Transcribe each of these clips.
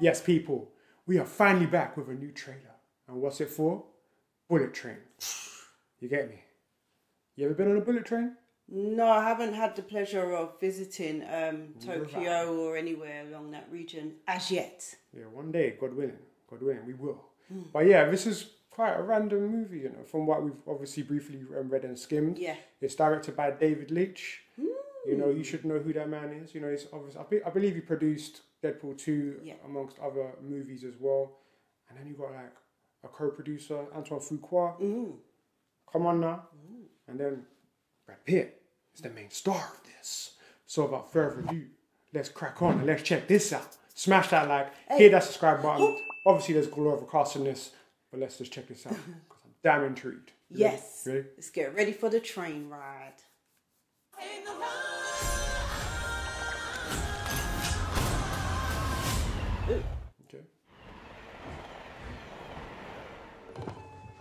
Yes, people, we are finally back with a new trailer. And what's it for? Bullet Train. You get me? You ever been on a bullet train? No, I haven't had the pleasure of visiting um, Tokyo or anywhere along that region as yet. Yeah, one day, God willing, God willing, we will. But yeah, this is quite a random movie, you know, from what we've obviously briefly read and skimmed. Yeah. It's directed by David Leitch. You know, you should know who that man is. You know, he's obviously, I, be, I believe he produced Deadpool 2 Yeah. amongst other movies as well. And then you got like a co-producer, Antoine Fuqua. Mm-hmm. Come on now. Mm-hmm. And then Brad Pitt is the main star of this. So without further ado, let's crack on and let's check this out. Smash that like, hit that subscribe button. Obviously, there's galore of cast in this, but let's just check this out because I'm damn intrigued. You ready? Yes. Ready? Let's get ready for the train ride.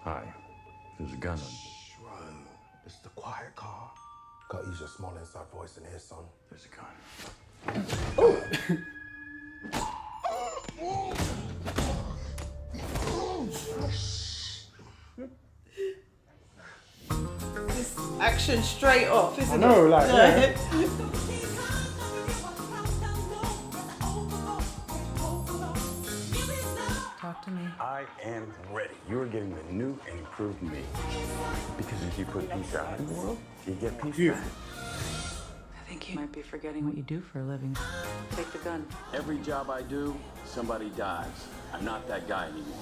Hi. There's a gun on. Run. It's the quiet car. Gotta use your small inside voice in here, son. There's a gun. This action straight off, isn't I know, it? like, yeah. I am ready. You are getting the new and improved me. Because if you put peace out in the world, you get peace Beautiful. back. I think you might be forgetting what you do for a living. Take the gun. Every job I do, somebody dies. I'm not that guy anymore.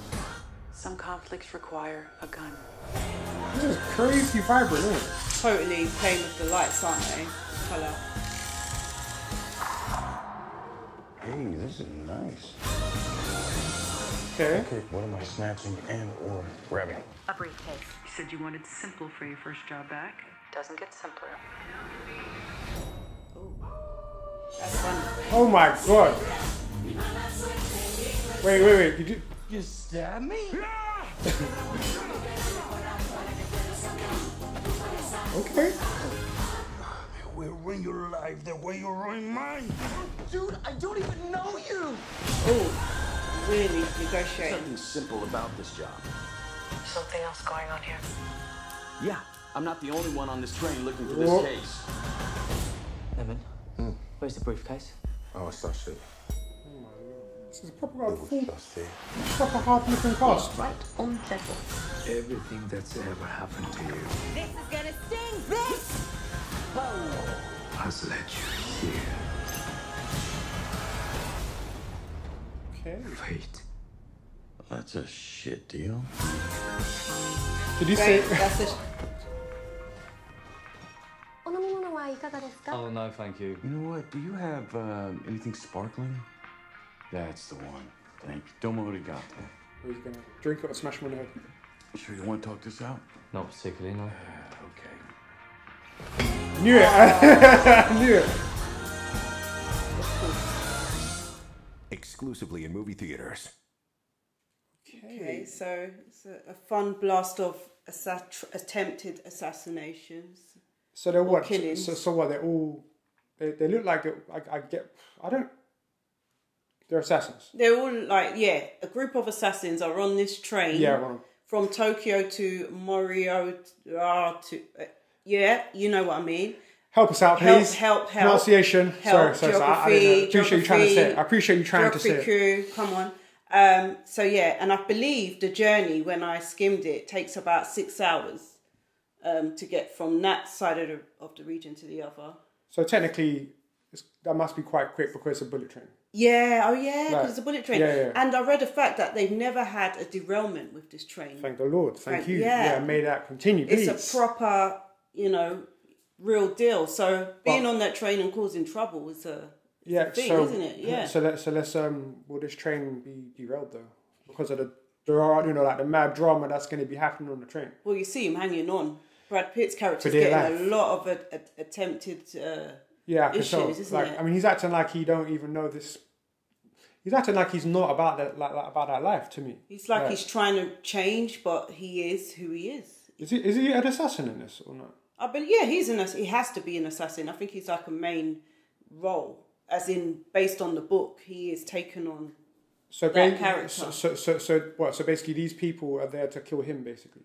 Some conflicts require a gun. This is crazy vibrant, isn't it? Totally playing with the lights, aren't they? Colour. Hey, this is nice. Okay. Okay, what am I snatching and or grabbing? A briefcase. You said you wanted simple for your first job back. Doesn't get simpler. That's fun. Oh my god. Wait, wait, wait. Did you? You stab me? Okay. We'll ruin your life the way you ruin mine. Dude, I don't even know you. Oh, really negotiating. Nothing simple about this job. Something else going on here. Yeah, I'm not the only one on this train looking for this Whoa. case. Evan, hmm. where's the briefcase? Oh, it's that shit. This is a proper, It was full, just it. proper hard looking cost. Right on level. Everything that's ever happened to you This is gonna sting, bitch! has led you here. Okay. Wait. That's a shit deal. Did you say? That's a Oh, no, thank you. You know what? Do you have uh, anything sparkling? That's the one. Thank you. Domo arigato. He's gonna drink it or smash my head. Sure you want to talk this out? Not particularly, no. Uh, okay. Knew it! Knew it! Exclusively in movie theaters. okay, so it's a, a fun blast of assa- attempted assassinations. So they're what? killings. So, so what? They're all. They, they look like. I, I get. I don't. They're assassins. They're all like, yeah, a group of assassins are on this train Yeah, well, from Tokyo to Morio. Uh, to uh, yeah, you know what I mean. Help us out, please. help, help. Pronunciation. Help, sorry, sorry, sorry. I, I geography, appreciate you trying to say it. geography, I appreciate you trying to say Geography it. crew, come on. Um, so yeah, and I believe the journey when I skimmed it takes about six hours um, to get from that side of the of the region to the other. So technically, it's, that must be quite quick because it's a bullet train. Yeah, oh yeah, because it's a bullet train. Yeah, yeah. And I read the fact that they've never had a derailment with this train. Thank the Lord. Thank Thank- you. yeah. Yeah, may that continue, please. it's a proper, you know, real deal. So being Well- on that train and causing trouble is a yeah, thing, so, isn't it? Yeah. So let's so let's um will this train be derailed though because of the there are you know like the mad drama that's going to be happening on the train. Well, you see him hanging on. Brad Pitt's character's dear getting life. a lot of a, a, attempted. Uh, Yeah, I issues, tell. isn't like it? I mean, he's acting like he don't even know this. He's acting like he's not about that like, like about that life to me. he's like he's trying to change, but he is who he is. Is he is he an assassin in this or not? Uh, I believe, yeah, he's an. He has to be an assassin. I think he's like a main role, as in based on the book. He is taken on So, that character. so, so, so, so what? So basically, these people are there to kill him, basically.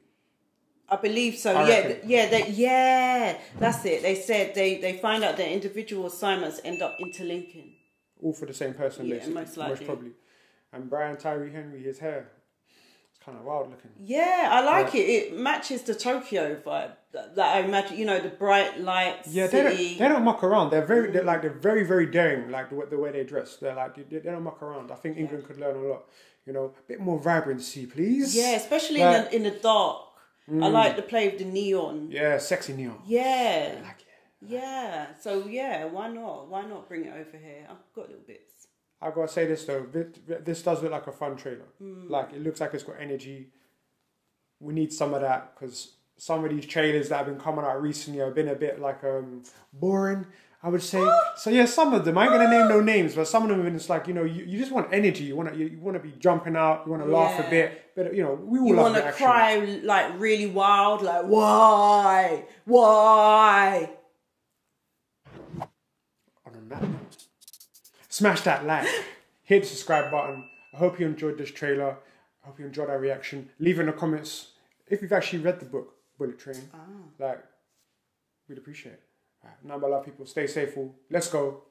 I believe so. I yeah, th- yeah, they, yeah. That's it. They said they they find out their individual assignments end up interlinking. All for the same person, Yeah, basically. most likely. probably. And Brian Tyree Henry, his hair, kind of wild looking. Yeah, I like it. It matches the Tokyo vibe that, that I imagine. You know, the bright lights. Yeah, they don't, they don't muck around. They're very, they're like they're very, very daring. Like the, way- the way they dress, they're like they, they don't muck around. I think England could learn a lot. You know, a bit more vibrancy, please. Yeah, especially Like- in the in the dark. I Mm. like the play with the neon. Yeah, sexy neon. Yeah. Yeah. So yeah, why not? Why not bring it over here? I've got little bits. I gotta say this though, this, does look like a fun trailer. Mm. Like it looks like it's got energy. We need some of that because some of these trailers that have been coming out recently have been a bit like um boring. I would say so. Yeah, some of them. I ain't gonna name no names, but some of them have been just like you know you, you just want energy. You want to you, you want to be jumping out. You want to laugh a bit, but you know we all You want to cry like really wild, like why, why? on that note, smash that like, hit the subscribe button. I hope you enjoyed this trailer. I hope you enjoyed our reaction. Leave in the comments if you've actually read the book Bullet Train. Ah. Like, we'd appreciate it. Right, my love people, stay safe. all. Let's go.